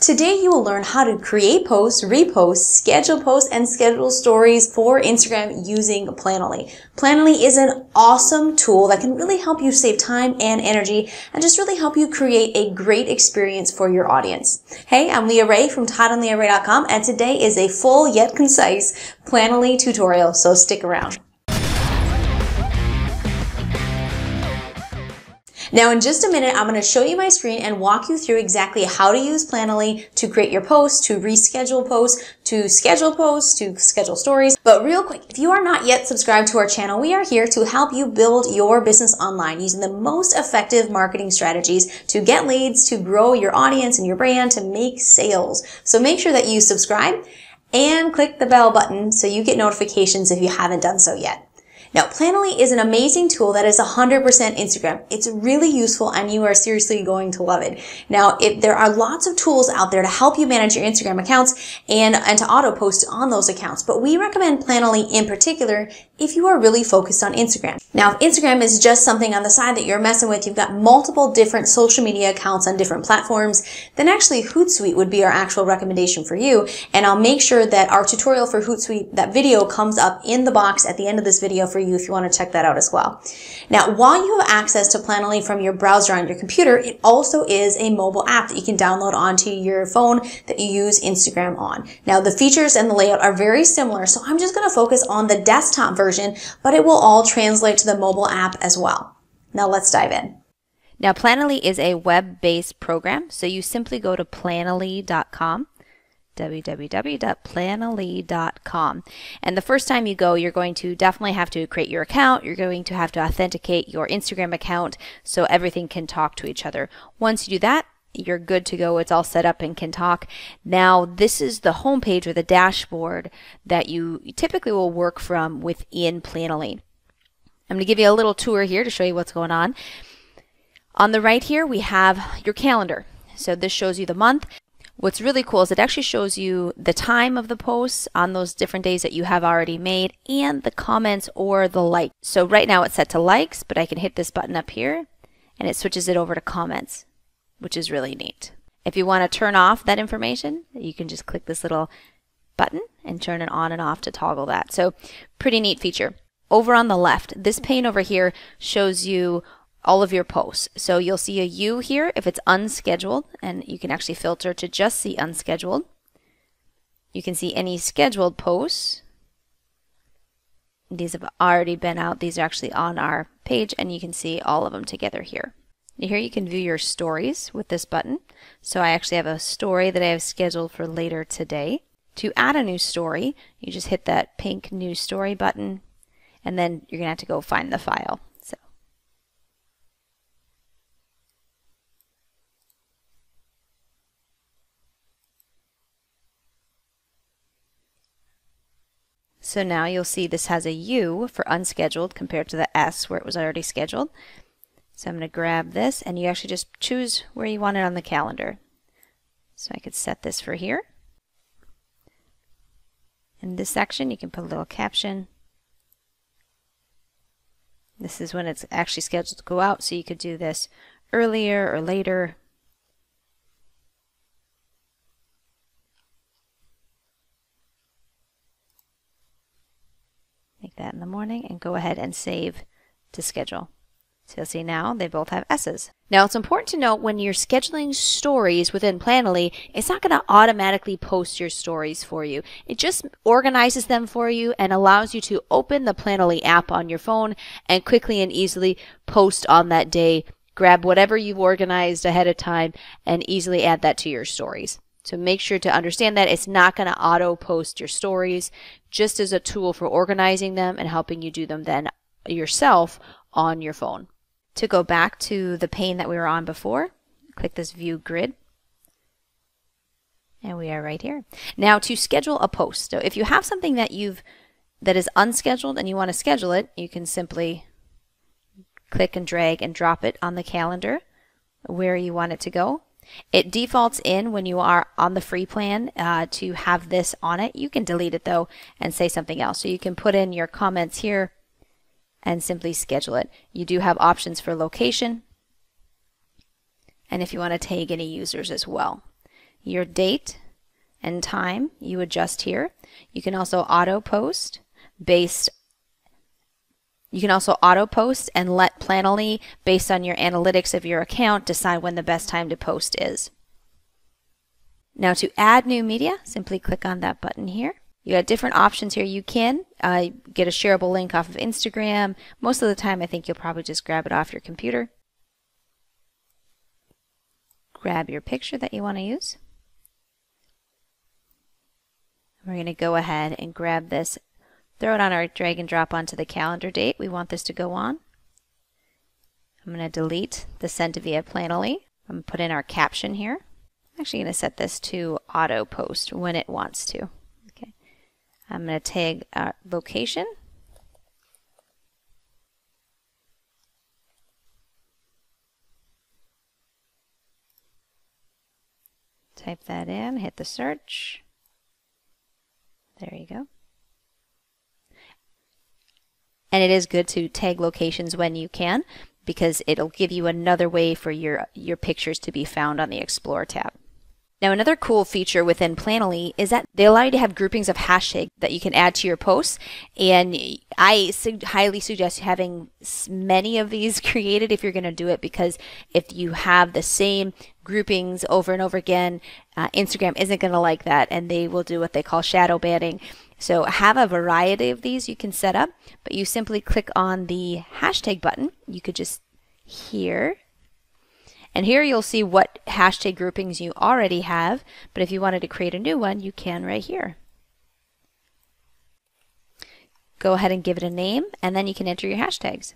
Today you will learn how to create posts, repost, schedule posts, and schedule stories for Instagram using Planoly. Planoly is an awesome tool that can really help you save time and energy and just really help you create a great experience for your audience. Hey, I'm Leah Rae from ToddandLeahRae.com and today is a full yet concise Planoly tutorial, so stick around. Now in just a minute, I'm going to show you my screen and walk you through exactly how to use Planoly to create your posts, to reschedule posts, to schedule posts, to schedule stories. But real quick, if you are not yet subscribed to our channel, we are here to help you build your business online using the most effective marketing strategies to get leads, to grow your audience and your brand, to make sales. So make sure that you subscribe and click the bell button so you get notifications if you haven't done so yet. Now, Planoly is an amazing tool that is 100% Instagram. It's really useful and you are seriously going to love it. Now, if there are lots of tools out there to help you manage your Instagram accounts and, and to auto post on those accounts, but we recommend Planoly in particular if you are really focused on Instagram. Now, if Instagram is just something on the side that you're messing with, you've got multiple different social media accounts on different platforms, then actually Hootsuite would be our actual recommendation for you. And I'll make sure that our tutorial for Hootsuite, that video comes up in the box at the end of this video for you if you want to check that out as well. Now, while you have access to Planoly from your browser on your computer, it also is a mobile app that you can download onto your phone that you use Instagram on. Now, the features and the layout are very similar, so I'm just going to focus on the desktop version, but it will all translate to the mobile app as well. Now let's dive in. Now, Planoly is a web-based program, so you simply go to planoly.com www.planoly.com. And the first time you go, you're going to definitely have to create your account. You're going to have to authenticate your Instagram account so everything can talk to each other. Once you do that, you're good to go. It's all set up and can talk. Now, this is the homepage or the dashboard that you typically will work from within Planoly. I'm going to give you a little tour here to show you what's going on. On the right here, we have your calendar. So this shows you the month. What's really cool is it actually shows you the time of the posts on those different days that you have already made and the comments or the like. So right now it's set to likes, but I can hit this button up here and it switches it over to comments, which is really neat. If you want to turn off that information, you can just click this little button and turn it on and off to toggle that. So pretty neat feature. Over on the left, this pane over here shows you all of your posts. So you'll see a U here if it's unscheduled, and you can actually filter to just see unscheduled. You can see any scheduled posts. These have already been out. These are actually on our page, and you can see all of them together here. Here you can view your stories with this button. So I actually have a story that I have scheduled for later today. To add a new story, you just hit that pink new story button, and then you're going to have to go find the file. So now you'll see this has a U for unscheduled compared to the S where it was already scheduled. So I'm going to grab this and you actually just choose where you want it on the calendar. So I could set this for here. In this section you can put a little caption. This is when it's actually scheduled to go out so you could do this earlier or later that in the morning and go ahead and save to schedule. So you'll see now they both have S's. Now it's important to note when you're scheduling stories within Planoly, it's not going to automatically post your stories for you. It just organizes them for you and allows you to open the Planoly app on your phone and quickly and easily post on that day. Grab whatever you've organized ahead of time and easily add that to your stories. So make sure to understand that it's not going to auto post your stories just as a tool for organizing them and helping you do them then yourself on your phone. To go back to the pane that we were on before, click this view grid. And we are right here. Now to schedule a post. So if you have something that you've that is unscheduled and you want to schedule it, you can simply click and drag and drop it on the calendar where you want it to go. It defaults in when you are on the free plan uh, to have this on it. You can delete it though and say something else. So you can put in your comments here and simply schedule it. You do have options for location and if you want to tag any users as well. your date and time you adjust here. You can also auto post based you can also auto post and let Planoly, based on your analytics of your account, decide when the best time to post is. Now to add new media, simply click on that button here. You got different options here. You can uh, get a shareable link off of Instagram. Most of the time, I think you'll probably just grab it off your computer. Grab your picture that you want to use. We're going to go ahead and grab this, throw it on our drag and drop onto the calendar date we want this to go on. I'm going to delete the sent via Planoly. I'm going to put in our caption here. I'm actually going to set this to auto post when it wants to. Okay. I'm going to tag our location. Type that in, hit the search. There you go. And it is good to tag locations when you can because it'll give you another way for your, your pictures to be found on the Explore tab. Now, another cool feature within Planoly is that they allow you to have groupings of hashtags that you can add to your posts. And I su- highly suggest having many of these created if you're going to do it, because if you have the same groupings over and over again, uh, Instagram isn't going to like that and they will do what they call shadow banning. So have a variety of these you can set up, but you simply click on the hashtag button. You could just here and here you'll see what hashtag groupings you already have, but if you wanted to create a new one, you can right here. Go ahead and give it a name, and then you can enter your hashtags.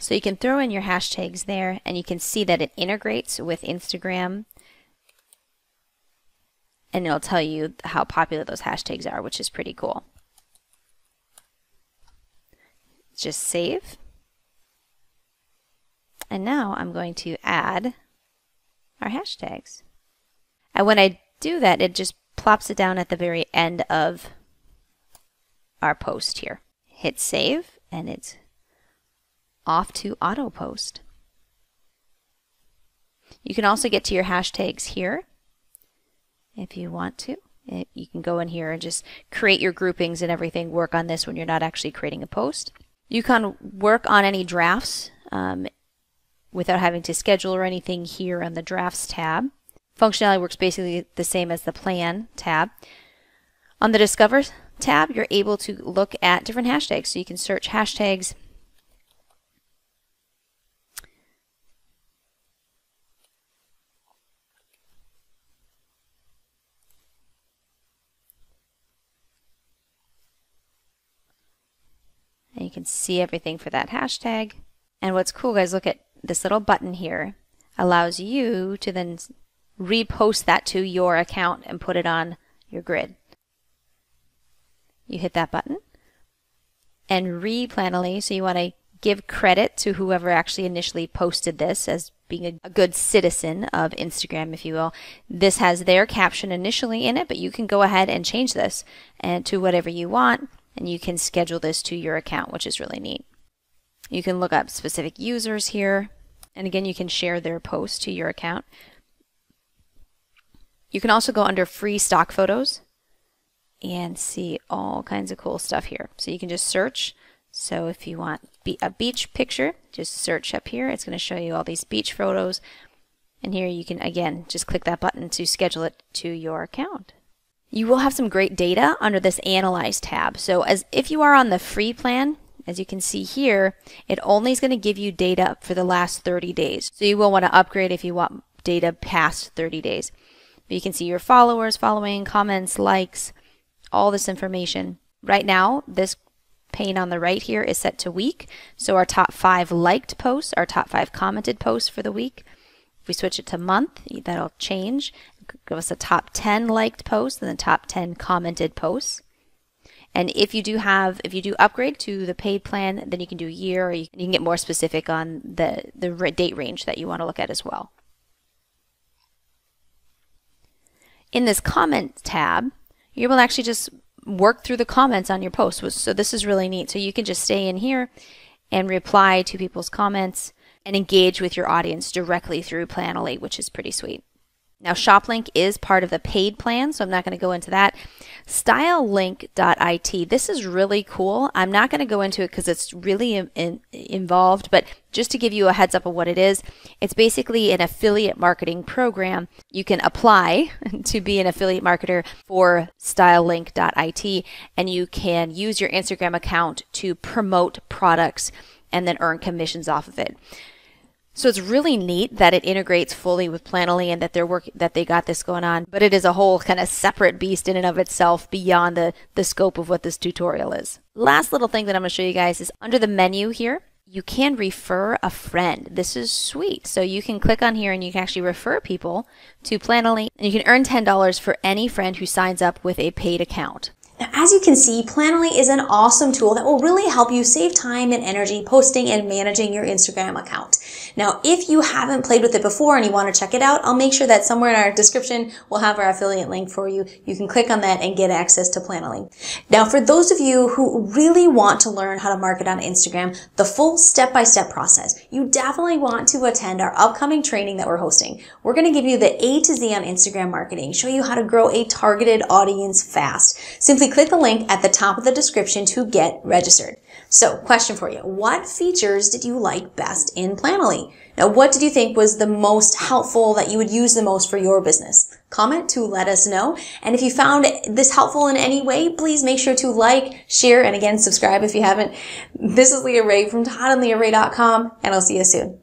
So you can throw in your hashtags there, and you can see that it integrates with Instagram and it'll tell you how popular those hashtags are, which is pretty cool just save. And now I'm going to add our hashtags. And when I do that, it just plops it down at the very end of our post here. Hit save and it's off to auto post. You can also get to your hashtags here if you want to. You can go in here and just create your groupings and everything, work on this when you're not actually creating a post. You can work on any drafts um, without having to schedule or anything here on the Drafts tab. Functionality works basically the same as the Plan tab. On the Discover tab, you're able to look at different hashtags. So you can search hashtags and you can see everything for that hashtag. And what's cool, guys, look at this little button here allows you to then repost that to your account and put it on your grid. You hit that button and replanily, so you want to give credit to whoever actually initially posted this as being a, good citizen of Instagram, if you will. This has their caption initially in it, but you can go ahead and change this and to whatever you want and you can schedule this to your account, which is really neat. You can look up specific users here, and again, you can share their post to your account. You can also go under free stock photos and see all kinds of cool stuff here. So you can just search. So if you want a beach picture, just search up here. It's going to show you all these beach photos. And here you can, again, just click that button to schedule it to your account you will have some great data under this Analyze tab. So as if you are on the free plan, as you can see here, it only is going to give you data for the last 30 days. So you will want to upgrade if you want data past 30 days. But you can see your followers, following, comments, likes, all this information. Right now, this pane on the right here is set to week. So our top five liked posts, our top five commented posts for the week. If we switch it to month, that'll change give us a top 10 liked posts and the top 10 commented posts. And if you do have, if you do upgrade to the paid plan, then you can do a year or you can get more specific on the, the date range that you want to look at as well. In this comment tab, you will actually just work through the comments on your post. So this is really neat. So you can just stay in here and reply to people's comments and engage with your audience directly through Planoly, which is pretty sweet. Now, ShopLink is part of the paid plan, so I'm not going to go into that. StyleLink.it, this is really cool. I'm not going to go into it because it's really in, in, involved, but just to give you a heads up of what it is, it's basically an affiliate marketing program. You can apply to be an affiliate marketer for StyleLink.it, and you can use your Instagram account to promote products and then earn commissions off of it. So it's really neat that it integrates fully with Planoly and that they're work that they got this going on, but it is a whole kind of separate beast in and of itself beyond the, the scope of what this tutorial is. Last little thing that I'm going to show you guys is under the menu here, you can refer a friend. This is sweet. So you can click on here and you can actually refer people to Planoly and you can earn $10 for any friend who signs up with a paid account. Now, as you can see, Planoly is an awesome tool that will really help you save time and energy posting and managing your Instagram account. Now, if you haven't played with it before and you want to check it out, I'll make sure that somewhere in our description we'll have our affiliate link for you. You can click on that and get access to Planoly. Now, for those of you who really want to learn how to market on Instagram, the full step-by-step process, you definitely want to attend our upcoming training that we're hosting. We're going to give you the A to Z on Instagram marketing, show you how to grow a targeted audience fast. Simply click the link at the top of the description to get registered. So, question for you. What features did you like best in Planoly? Now, what did you think was the most helpful that you would use the most for your business? Comment to let us know. And if you found this helpful in any way, please make sure to like, share, and again, subscribe if you haven't. This is Leah Rae from ToddandLeahRae.com, and I'll see you soon.